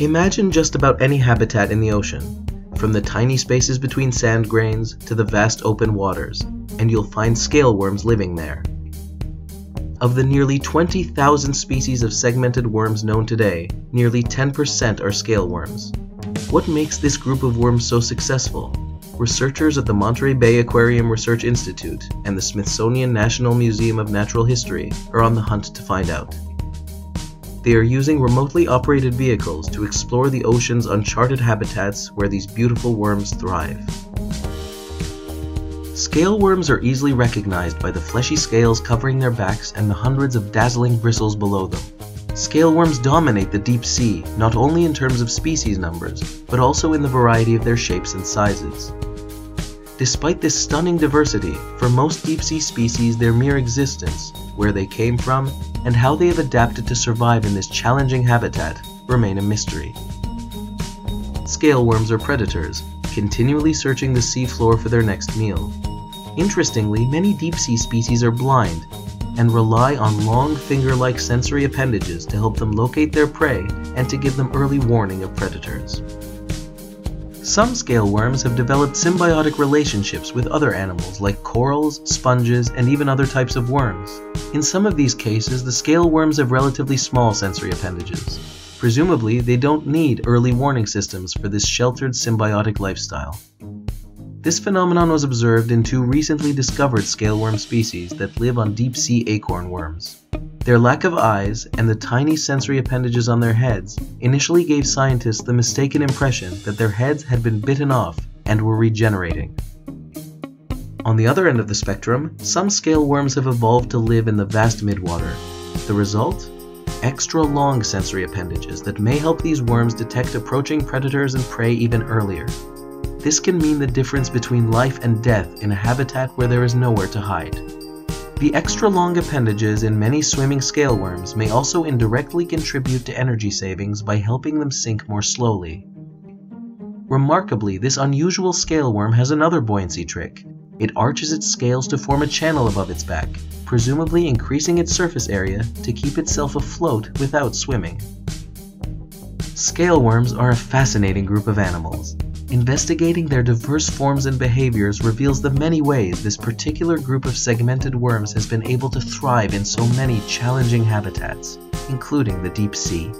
Imagine just about any habitat in the ocean, from the tiny spaces between sand grains to the vast open waters, and you'll find scale worms living there. Of the nearly 20,000 species of segmented worms known today, nearly 10% are scale worms. What makes this group of worms so successful? Researchers at the Monterey Bay Aquarium Research Institute and the Smithsonian National Museum of Natural History are on the hunt to find out. They are using remotely operated vehicles to explore the ocean's uncharted habitats where these beautiful worms thrive. Scale worms are easily recognized by the fleshy scales covering their backs and the hundreds of dazzling bristles below them. Scale worms dominate the deep sea, not only in terms of species numbers, but also in the variety of their shapes and sizes. Despite this stunning diversity, for most deep sea species their mere existence, where they came from, and how they have adapted to survive in this challenging habitat remain a mystery. Scale worms are predators, continually searching the seafloor for their next meal. Interestingly, many deep sea species are blind and rely on long finger-like sensory appendages to help them locate their prey and to give them early warning of predators. Some scale worms have developed symbiotic relationships with other animals like corals, sponges, and even other types of worms. In some of these cases, the scale worms have relatively small sensory appendages. Presumably, they don't need early warning systems for this sheltered symbiotic lifestyle. This phenomenon was observed in two recently discovered scale worm species that live on deep sea acorn worms. Their lack of eyes and the tiny sensory appendages on their heads initially gave scientists the mistaken impression that their heads had been bitten off and were regenerating. On the other end of the spectrum, some scale worms have evolved to live in the vast midwater. The result? Extra long sensory appendages that may help these worms detect approaching predators and prey even earlier. This can mean the difference between life and death in a habitat where there is nowhere to hide. The extra long appendages in many swimming scale worms may also indirectly contribute to energy savings by helping them sink more slowly. Remarkably, this unusual scale worm has another buoyancy trick. It arches its scales to form a channel above its back, presumably increasing its surface area to keep itself afloat without swimming. Scale worms are a fascinating group of animals. Investigating their diverse forms and behaviors reveals the many ways this particular group of segmented worms has been able to thrive in so many challenging habitats, including the deep sea.